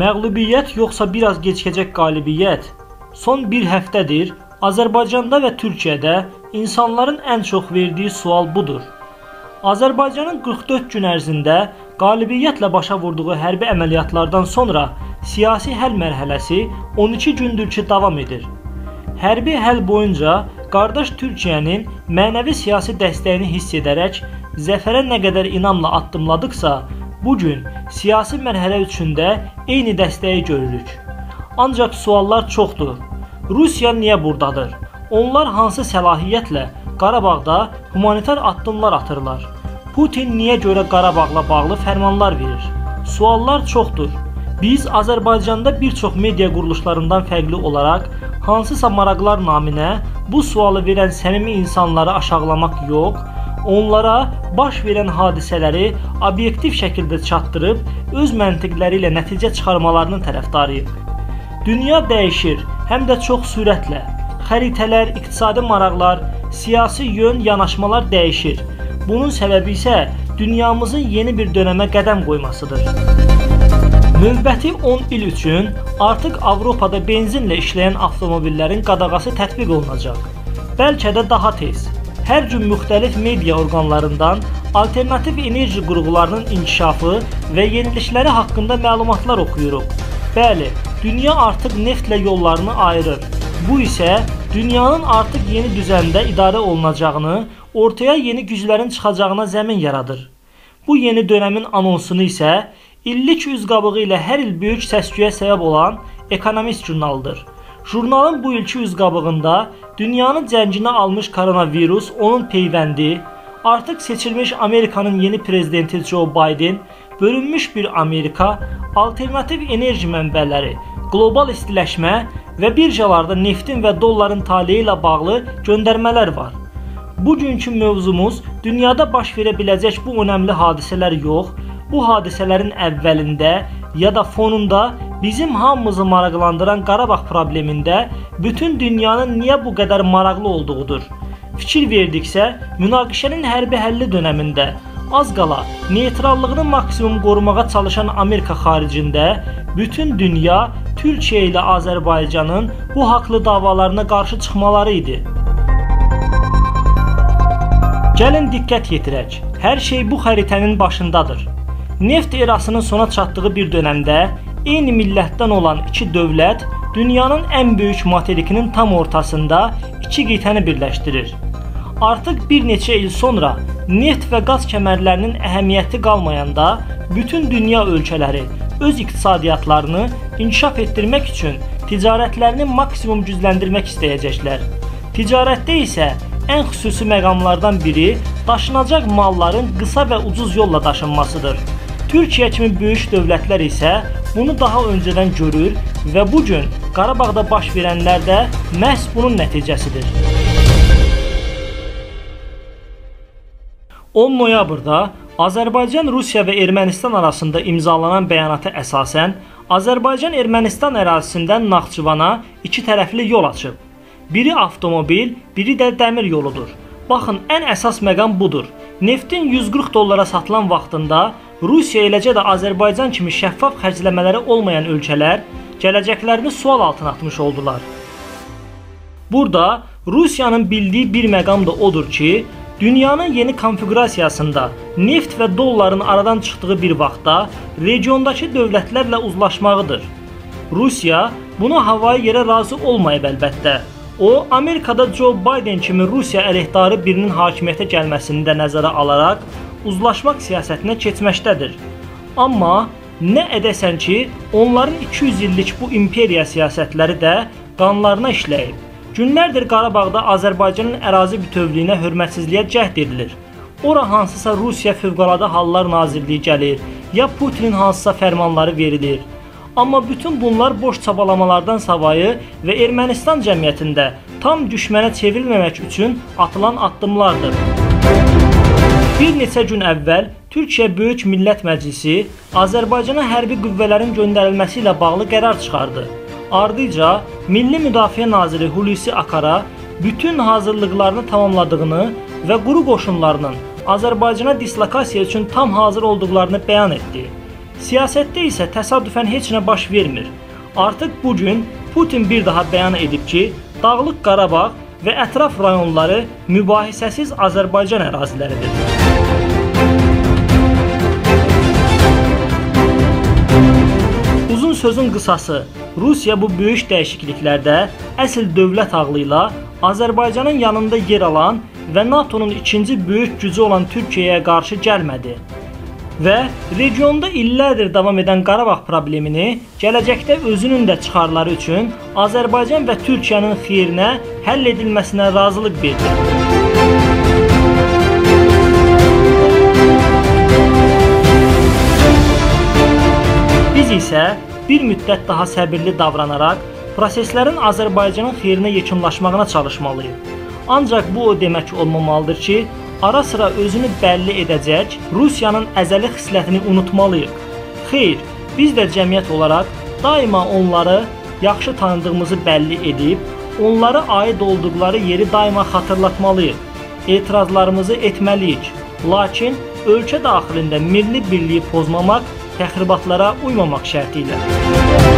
Məğlubiyyət yoxsa biraz gecikəcək qalibiyyət? Son bir həftədir Azərbaycanda və Türkiyədə insanların ən çox verdiyi sual budur. Azərbaycanın 44 gün ərzində qalibiyyətlə başa vurduğu hərbi əməliyyatlardan sonra siyasi həll mərhələsi 12 gündür ki davam edir. Hərbi həll boyunca qardaş Türkiyənin mənəvi siyasi dəstəyini hiss edərək zəfərə nə qədər inamla addımladıqsa, Bu gün siyasi mərhələ üçündə eyni dəstəyi görürük. Ancaq suallar çoxdur. Rusiya niyə burdadır? Onlar hansı səlahiyyətlə Qarabağda humanitar addımlar atırlar? Putin niyə görə Qarabağla bağlı fərmanlar verir? Suallar çoxdur. Biz Azərbaycanda bir çox media quruluşlarından fərqli olaraq hansısa maraqlar naminə bu sualı verən səmimi insanları aşağılamaq yox, onlara baş verən hadisələri obyektiv şəkildə çatdırıb öz məntiqləri ilə nəticə çıxarmalarının tərəfdarıyıq. Dünya dəyişir, həm də çox sürətlə. Xəritələr, iqtisadi maraqlar, siyasi yön, yanaşmalar dəyişir. Bunun səbəbi isə dünyamızın yeni bir dönəmə qədəm qoymasıdır. Növbəti 10 il üçün artıq Avropada benzinlə işləyən avtomobillərin qadağası tətbiq olunacaq. Bəlkə də daha tez. Hər gün müxtəlif media orqanlarından alternativ enerji qurğularının inkişafı və yenilikləri haqqında məlumatlar oxuyuruq. Bəli, dünya artıq neftlə yollarını ayırır. Bu isə dünyanın artıq yeni düzəndə idarə olunacağını, ortaya yeni güclərin çıxacağına zəmin yaradır. Bu yeni dövrün anonsunu isə illik üz qabığı ilə hər il böyük səs-küyə səbəb olan Economist jurnalıdır. Jurnalın bu ilki üzqabığında dünyanı cənginə almış koronavirus, onun peyvəndi, artıq seçilmiş Amerikanın yeni prezidenti Joe Biden, bölünmüş bir Amerika, alternativ enerji mənbələri, qlobal istiləşmə və birjalarda neftin və dolların taleyi ilə bağlı göndərmələr var. Bugünkü mövzumuz dünyada baş verə biləcək bu önəmli hadisələr yox, bu hadisələrin əvvəlində ya da fonunda bizim hamımızı maraqlandıran Qarabağ problemində bütün dünyanın niyə bu qədər maraqlı olduğudur. Fikir verdiksə, münaqişənin hərbi həlli dövründə az qala neytrallığını maksimum qorumağa çalışan Amerika xaricində bütün dünya Türkiyə ilə Azərbaycanın bu haqlı davalarına qarşı çıxmaları idi. Gəlin diqqət yetirək. Hər şey bu xəritənin başındadır. Neft erasının sona çatdığı bir dövrdə eyni millətdən olan iki dövlət dünyanın ən böyük materikinin tam ortasında iki qitəni birləşdirir. Artıq bir neçə il sonra neft və qaz kəmərlərinin əhəmiyyəti qalmayanda bütün dünya ölkələri öz iqtisadiyyatlarını inkişaf etdirmək üçün ticarətlərini maksimum gücləndirmək istəyəcəklər. Ticarətdə isə ən xüsusi məqamlardan biri daşınacaq malların qısa və ucuz yolla daşınmasıdır. Türkiyə kimi böyük dövlətlər isə bunu daha öncədən görür və bu gün Qarabağda baş verənlər də məhz bunun nəticəsidir. 10 noyabrda Azərbaycan, Rusiya və Ermənistan arasında imzalanan bəyanata əsasən Azərbaycan Ermənistan ərazisindən Naxçıvana iki tərəfli yol açıb. Biri avtomobil, biri də dəmir yoludur. Baxın, ən əsas məqam budur. Neftin 140 dollara satılan vaxtında Rusiya eləcə də Azərbaycan kimi şəffaf xərcləmələri olmayan ölkələr gələcəklərini sual altına atmış oldular. Burada Rusiyanın bildiyi bir məqam da odur ki, dünyanın yeni konfiqurasiyasında neft və dolların aradan çıxdığı bir vaxtda regiondakı dövlətlərlə uzlaşmağıdır. Rusiya buna havayı yerə razı olmayıb əlbəttə. O, Amerikada Joe Biden kimi Rusiya əleyhdarı birinin hakimiyyətə gəlməsini də nəzərə alaraq uzlaşmaq siyasətinə keçməkdədir. Amma nə edəsən ki, onların 200 illik bu imperiya siyasətləri də qanlarına işləyib. Günlərdir Qarabağda Azərbaycanın ərazi bütövlüyünə hörmətsizliyə cəhd edilir. Ora hansısa Rusiya Fövqəladə Hallar Nazirliyi gəlir, ya Putinin hansısa fərmanları verilir. Amma bütün bunlar boş çabalamalardan savayı və Ermənistan cəmiyyətində tam düşmənə çevrilməmək üçün atılan addımlardır. Bir neçə gün əvvəl Türkiyə Böyük Millət Məclisi Azərbaycana hərbi qüvvələrin göndərilməsi ilə bağlı qərar çıxardı. Ardıca Milli Müdafiə naziri Hulusi Akara bütün hazırlıqlarını tamamladığını və quru qoşunlarının Azərbaycana dislokasiya üçün tam hazır olduqlarını bəyan etdi. Siyasətdə isə təsadüfən heç nə baş vermir. Artıq bu gün Putin bir daha bəyan edib ki, Dağlıq Qarabağ və ətraf rayonları mübahisəsiz Azərbaycan əraziləridir. Uzun sözün qısası, Rusiya bu böyük dəyişikliklərdə əsl dövlət ağlı ilə Azərbaycanın yanında yer alan və NATO-nun ikinci böyük gücü olan Türkiyəyə qarşı gəlmədi və regionda illərdir davam edən Qarabağ problemini gələcəkdə özünün də çıxarları üçün Azərbaycan və Türkiyənin xeyrinə həll edilməsinə razılıq verdi. Biz isə bir müddət daha səbirli davranaraq proseslərin Azərbaycanın xeyrinə yekunlaşmağına çalışmalıyıq. Ancaq bu o demək olmamalıdır ki, ara-sıra özünü bəlli edəcək Rusiyanın əzəli xislətini unutmalıyıq. Xeyr, biz də cəmiyyət olaraq daima onları yaxşı tanıdığımızı bəlli edib, onlara aid olduqları yeri daima xatırlatmalıyıq. Etirazlarımızı etməliyik. Lakin ölkə daxilində milli birliyi pozmamaq, təxribatlara uymamaq şərti ilə.